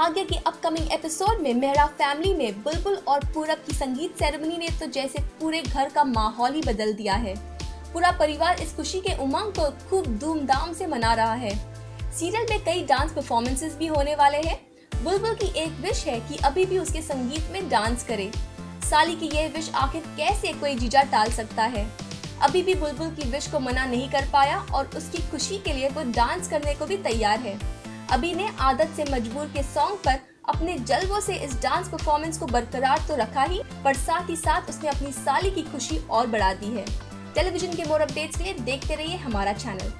सौभाग्य के upcoming episode में मेहरा फैमिली में बुलबुल और पूरब की संगीत सेरेमनी ने तो जैसे पूरे घर का माहौल ही बदल दिया है। पूरा परिवार इस खुशी के उमंग को खूब धूमधाम से मना रहा है। सीरियल में कई डांस परफॉर्मेंसेस भी होने वाले हैं। बुलबुल की एक विश है कि अभी भी उसके संगीत में डांस करे। साली की यह विश आखिर कैसे कोई जीजा टाल सकता है? अभी भी बुलबुल की विश को मना नहीं कर पाया और उसकी खुशी के लिए वो डांस करने को भी तैयार है। अभी ने आदत से मजबूर के सॉन्ग पर अपने जलवों से इस डांस परफॉर्मेंस को बरकरार तो रखा ही, पर साथ ही साथ उसने अपनी साली की खुशी और बढ़ा दी है। टेलीविज़न के मोर अपडेट्स के लिए देखते रहिए हमारा चैनल